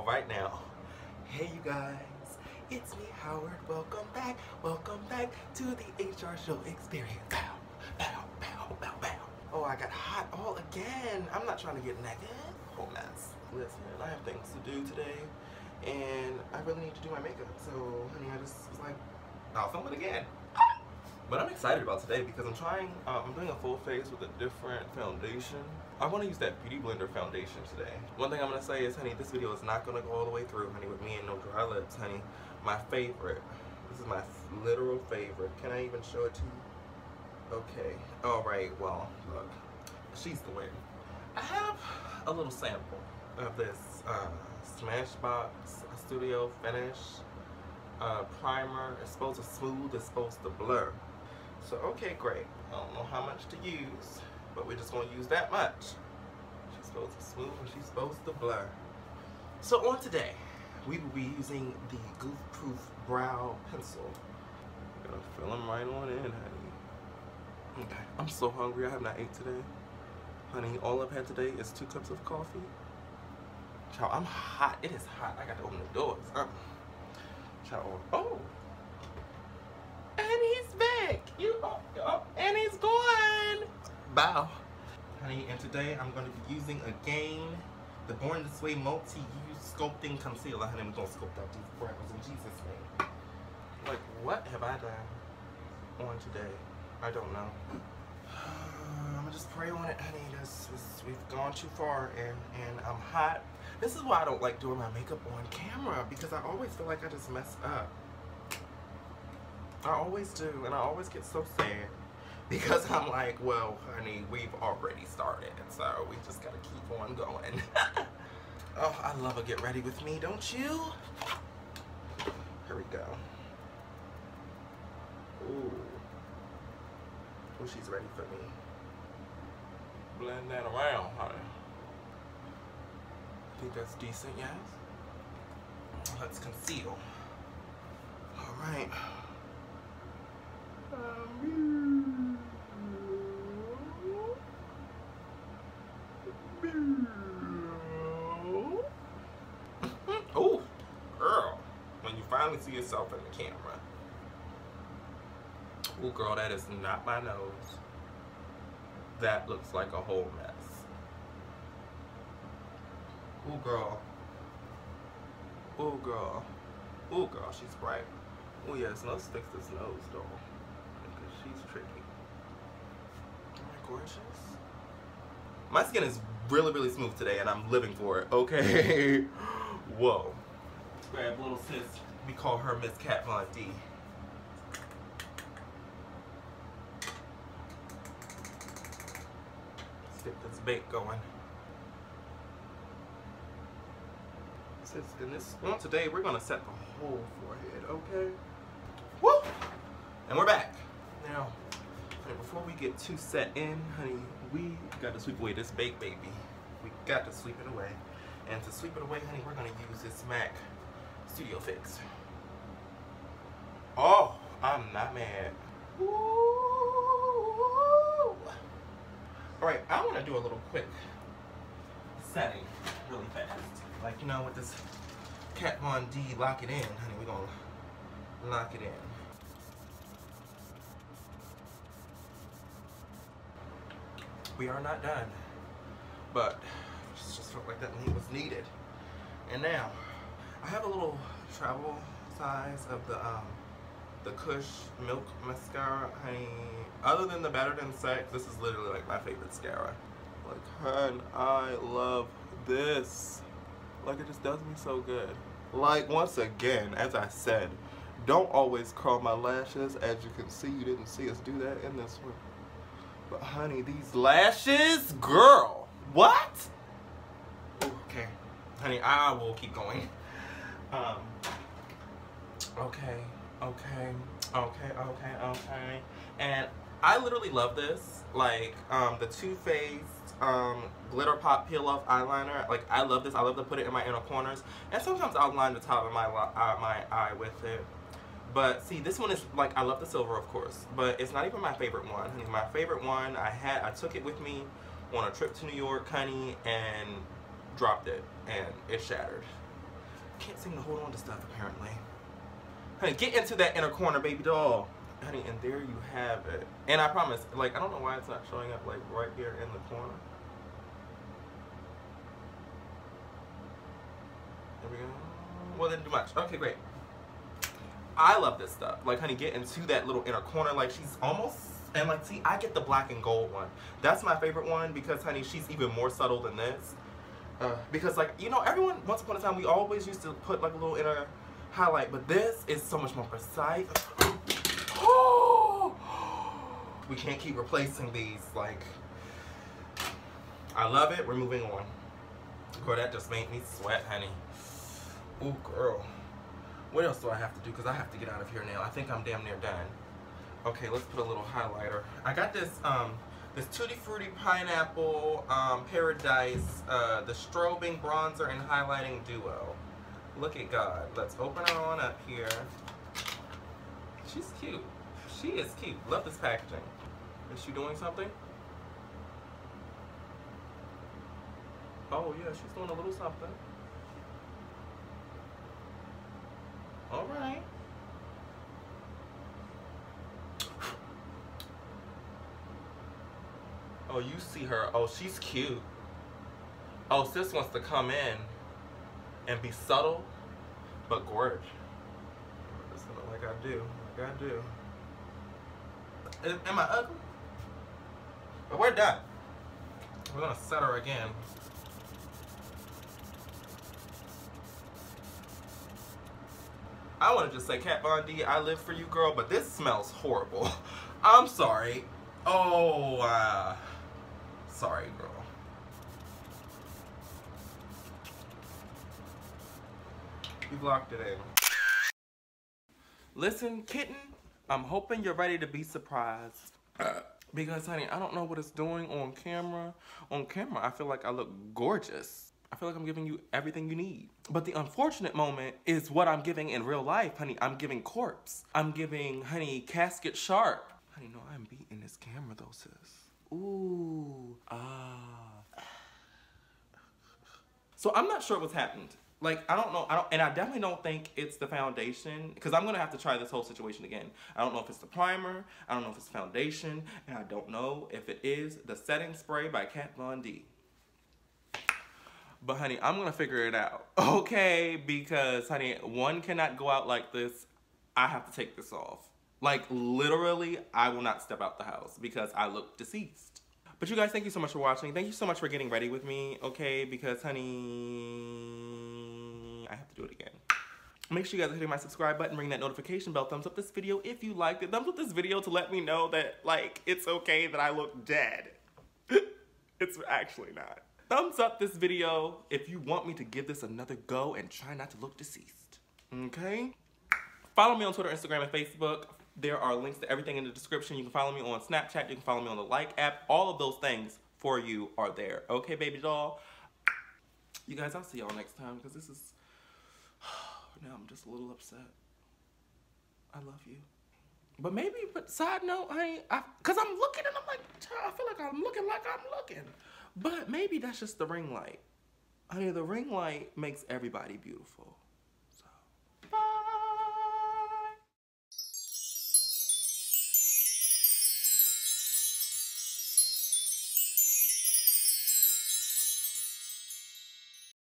right now. Hey you guys, it's me Howard. Welcome back, welcome back to the HR show experience. Bow, bow, bow, bow, bow. Oh, I got hot all again. I'm not trying to get naked. Whole mess. Listen, I have things to do today and I really need to do my makeup. So, honey, I just was like, I'll film it again. But I'm excited about today because I'm trying, uh, I'm doing a full face with a different foundation. I want to use that Beauty Blender foundation today. One thing I'm going to say is, honey, this video is not going to go all the way through, honey, with me and no dry lips, honey. My favorite. This is my literal favorite. Can I even show it to you? Okay. All right. Well, look. She's the win. I have a little sample of this uh, Smashbox Studio Finish uh, primer. It's supposed to smooth. It's supposed to blur. So, okay, great. I don't know how much to use, but we're just going to use that much. She's supposed to smooth and she's supposed to blur. So on today, we will be using the Goof Proof Brow Pencil. Gonna fill them right on in, honey. Okay, I'm so hungry. I have not ate today. Honey, all I've had today is two cups of coffee. Child, I'm hot. It is hot. I got to open the doors. Um, child, oh. And. You oh, oh, and he's gone. Bow. Honey, and today I'm going to be using again the Born This Way Multi-Use Sculpting Concealer. Honey, we're going to sculpt out these brows in Jesus' name. Like, what have I done on today? I don't know. I'm gonna just pray on it, honey. This, this, we've gone too far, and and I'm hot. This is why I don't like doing my makeup on camera because I always feel like I just mess up. I always do, and I always get so sad because I'm like, well, honey, we've already started, so we just gotta keep on going. oh, I love a get ready with me, don't you? Here we go. Ooh. Oh, she's ready for me. Blend that around, honey. Think that's decent, yes? Let's conceal. All right. Oh, girl. When you finally see yourself in the camera. Oh, girl, that is not my nose. That looks like a whole mess. Oh, girl. Oh, girl. Oh, girl, she's bright. Oh, yes, let's fix this nose, though. She's tricky. Am I gorgeous? My skin is really, really smooth today, and I'm living for it, okay? Whoa. Grab little sis. We call her Miss Kat Von D. Let's get this bake going. Sis, in this one today, we're gonna set the whole forehead, okay? Woo! And we're back. Now, before we get too set in, honey, we got to sweep away this bake baby. We got to sweep it away. And to sweep it away, honey, we're gonna use this MAC Studio Fix. Oh, I'm not mad. Ooh. All right, I want to do a little quick setting really fast. Like, you know, with this Kat Von D lock it in, honey, we're going to lock it in. We are not done, but just felt like that was needed. And now, I have a little travel size of the um, the Kush Milk Mascara. Honey, other than the Better Than Sex, this is literally like my favorite mascara. Like, hun, I love this. Like, it just does me so good. Like, once again, as I said, don't always curl my lashes. As you can see, you didn't see us do that in this one. But honey, these lashes, girl, what? Okay, honey, I will keep going. Um, okay, okay, okay, okay, okay. And I literally love this. Like, um, the Too Faced um, Glitter Pop Peel Off Eyeliner. Like, I love this. I love to put it in my inner corners. And sometimes I'll line the top of my, uh, my eye with it. But see, this one is like I love the silver, of course, but it's not even my favorite one. Honey, my favorite one I had, I took it with me on a trip to New York, honey, and dropped it, and it shattered. can't seem to hold on to stuff apparently. Honey, get into that inner corner, baby doll. Honey, and there you have it. And I promise, like, I don't know why it's not showing up, like, right here in the corner. There we go. Well, didn't do much. Okay, great. I love this stuff. Like, honey, get into that little inner corner. Like, she's almost, and like, see, I get the black and gold one. That's my favorite one because, honey, she's even more subtle than this. Uh, because, like, you know, everyone, once upon a time, we always used to put, like, a little inner highlight, but this is so much more precise. we can't keep replacing these, like, I love it. We're moving on. Girl, that just made me sweat, honey. Ooh, girl. What else do I have to do? Because I have to get out of here now. I think I'm damn near done. Okay, let's put a little highlighter. I got this, um, this Tutti Frutti Pineapple um, Paradise, uh, the Strobing Bronzer and Highlighting Duo. Look at God. Let's open her on up here. She's cute. She is cute. Love this packaging. Is she doing something? Oh yeah, she's doing a little something. All right. Oh, you see her. Oh, she's cute. Oh, sis wants to come in and be subtle, but gorge. Like I do. Like I do. Am I ugly? But we're done. We're gonna set her again. I want to just say, Kat Von D, I live for you, girl, but this smells horrible. I'm sorry. Oh, uh, sorry, girl. You've locked it in. Listen, kitten, I'm hoping you're ready to be surprised. because, honey, I don't know what it's doing on camera. On camera, I feel like I look gorgeous. I feel like I'm giving you everything you need. But the unfortunate moment is what I'm giving in real life, honey. I'm giving corpse. I'm giving, honey, casket sharp. Honey, no, I'm beating this camera though, sis. Ooh, ah. So I'm not sure what's happened. Like, I don't know, I don't, and I definitely don't think it's the foundation, because I'm gonna have to try this whole situation again. I don't know if it's the primer, I don't know if it's foundation, and I don't know if it is the setting spray by Kat Von D. But honey, I'm gonna figure it out, okay? Because honey, one cannot go out like this. I have to take this off. Like literally, I will not step out the house because I look deceased. But you guys, thank you so much for watching. Thank you so much for getting ready with me, okay? Because honey, I have to do it again. Make sure you guys are hitting my subscribe button, ring that notification bell, thumbs up this video if you liked it. Thumbs up this video to let me know that like, it's okay that I look dead. it's actually not. Thumbs up this video if you want me to give this another go and try not to look deceased. Okay? Follow me on Twitter, Instagram, and Facebook. There are links to everything in the description. You can follow me on Snapchat. You can follow me on the Like app. All of those things for you are there. Okay, baby doll? You guys, I'll see y'all next time because this is... now I'm just a little upset. I love you. But maybe, but side note, I ain't, I, cause I'm looking and I'm like, I feel like I'm looking like I'm looking. But maybe that's just the ring light. I mean, the ring light makes everybody beautiful.